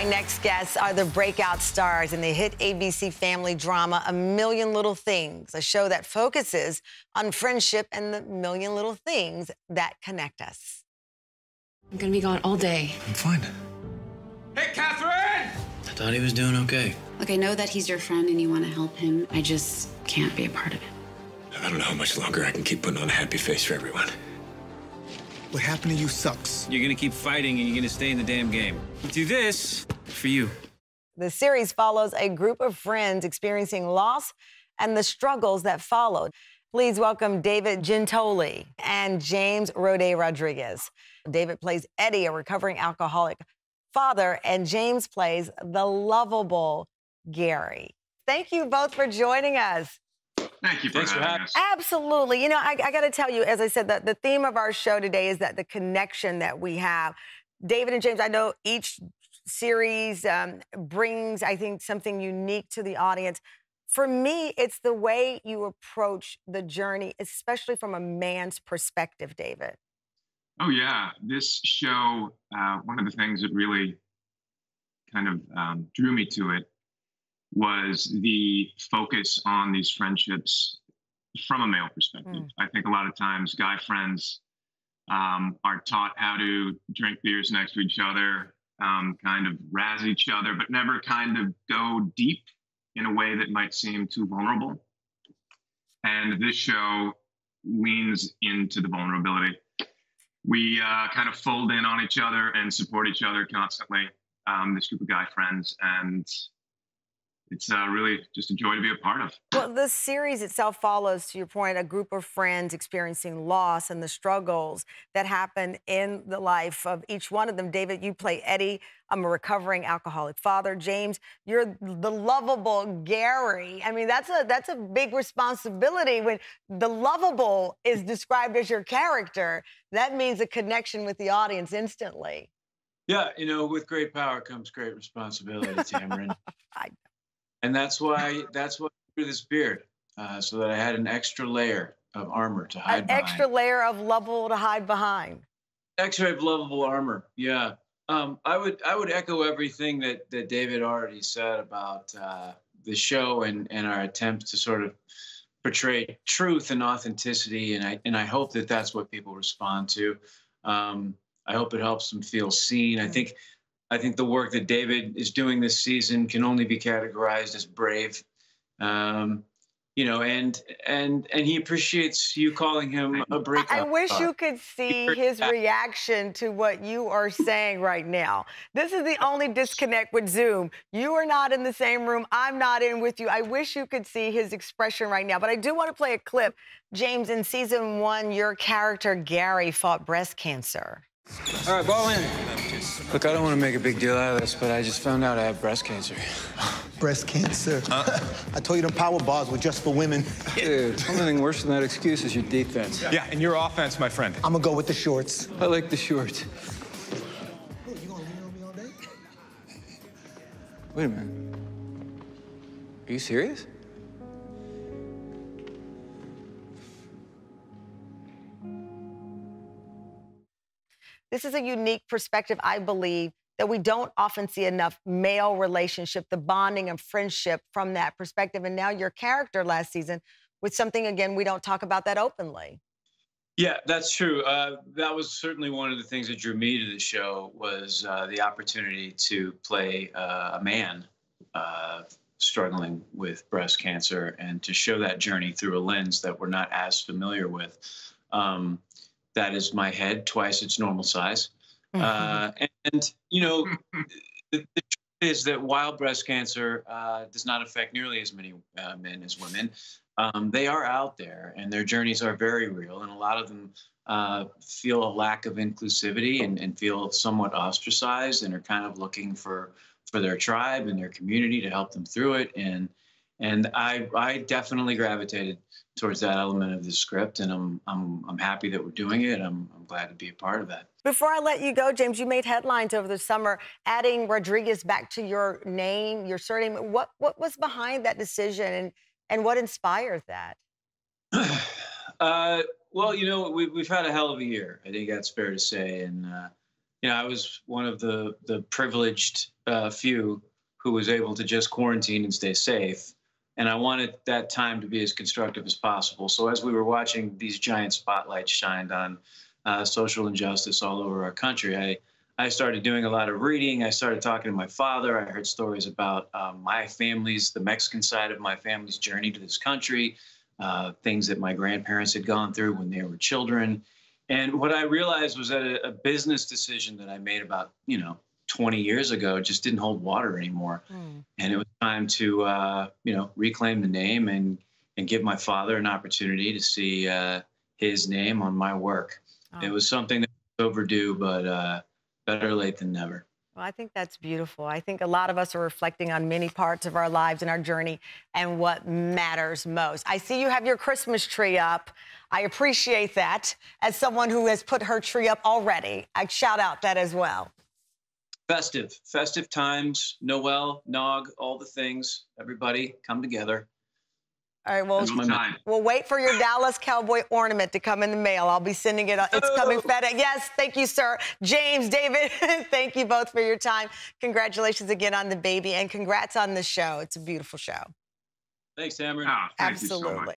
My next guests are the breakout stars in the hit ABC family drama A Million Little Things, a show that focuses on friendship and the million little things that connect us. I'm gonna be gone all day. I'm fine. Hey, Catherine! I thought he was doing okay. Look, I know that he's your friend and you want to help him. I just can't be a part of it. I don't know how much longer I can keep putting on a happy face for everyone. What happened to you sucks. You're gonna keep fighting and you're gonna stay in the damn game. Do this for you. The series follows a group of friends experiencing loss and the struggles that followed. Please welcome David Giuntoli and James Roday Rodriguez. David plays Eddie, a recovering alcoholic father, and James plays the lovable Gary. Thank you both for joining us. Thank you for Thanks for having having us. Absolutely. You know, I, I got to tell you, as I said, that the theme of our show today is that the connection that we have. David and James, I know each series um, brings, I think, something unique to the audience. For me, it's the way you approach the journey, especially from a man's perspective, David. Oh, yeah. This show, uh, one of the things that really kind of um, drew me to it was the focus on these friendships from a male perspective. Mm. I think a lot of times guy friends um, are taught how to drink beers next to each other, um, kind of razz each other, but never kind of go deep in a way that might seem too vulnerable. And this show leans into the vulnerability. We uh, kind of fold in on each other and support each other constantly. Um, this group of guy friends, and it's uh, really just a joy to be a part of. Well, the series itself follows, to your point, a group of friends experiencing loss and the struggles that happen in the life of each one of them. David, you play Eddie. I'm a recovering alcoholic father. James, you're the lovable Gary. I mean, that's a that's a big responsibility when the lovable is described as your character. That means a connection with the audience instantly. Yeah, you know, with great power comes great responsibility, Tamron. I- and that's why that's why I grew this beard, uh, so that I had an extra layer of armor to hide An behind. extra layer of lovable to hide behind. X-ray of lovable armor. Yeah. Um, I would I would echo everything that that David already said about uh, the show and and our attempt to sort of portray truth and authenticity, and I and I hope that that's what people respond to. Um, I hope it helps them feel seen. I think I think the work that David is doing this season can only be categorized as brave. Um, you know, and and and he appreciates you calling him a breakout. I wish you could see his reaction to what you are saying right now. This is the only disconnect with Zoom. You are not in the same room. I'm not in with you. I wish you could see his expression right now. But I do want to play a clip. James, in season one, your character Gary fought breast cancer. All right, ball in. Look, I don't want to make a big deal out of this, but I just found out I have breast cancer. Breast cancer. Uh. I told you them power bars were just for women. Dude, only thing worse than that excuse is your defense. Yeah, and your offense, my friend. I'm gonna go with the shorts. I like the shorts. You gonna lean on me all day? Wait a minute. Are you serious? This is a unique perspective, I believe, that we don't often see enough male relationship, the bonding and friendship from that perspective. And now your character last season with something, again, we don't talk about that openly. Yeah, that's true. Uh, that was certainly one of the things that drew me to the show was uh, the opportunity to play uh, a man uh, struggling with breast cancer and to show that journey through a lens that we're not as familiar with. Um, that is my head twice its normal size, uh, and, and, you know, the, the truth is that while breast cancer uh, does not affect nearly as many uh, men as women, um, they are out there and their journeys are very real. And a lot of them uh, feel a lack of inclusivity and, and feel somewhat ostracized and are kind of looking for, for their tribe and their community to help them through it. And, and I, I definitely gravitated towards that element of the script. And I'm, I'm, I'm happy that we're doing it. I'm, I'm glad to be a part of that. Before I let you go, James, you made headlines over the summer adding Rodriguez back to your name, your surname. What what was behind that decision and, and what inspired that? uh, well, you know, we, we've had a hell of a year. I think that's fair to say. And, uh, you know, I was one of the the privileged uh, few who was able to just quarantine and stay safe. And I wanted that time to be as constructive as possible. So as we were watching these giant spotlights shined on uh, social injustice all over our country, I I started doing a lot of reading. I started talking to my father. I heard stories about um, my family's, the Mexican side of my family's journey to this country, uh, things that my grandparents had gone through when they were children. And what I realized was that a, a, business decision that I made about, you know, 20 years ago just didn't hold water anymore. Mm. And it was time to, uh, you know, reclaim the name and, and give my father an opportunity to see uh, his name on my work. Oh. It was something that was overdue, but uh, better late than never. Well, I think that's beautiful. I think a lot of us are reflecting on many parts of our lives and our journey and what matters most. I see you have your Christmas tree up. I appreciate that. As someone who has put her tree up already, I shout out that as well. Festive, festive times, Noel, Nog, all the things. Everybody come together. All right, well, we'll wait for your Dallas Cowboy ornament to come in the mail. I'll be sending it. It's coming. FedEx. Yes, thank you, sir. James, David, thank you both for your time. Congratulations again on the baby, and congrats on the show. It's a beautiful show. Thanks, Tamron. Oh, Absolutely.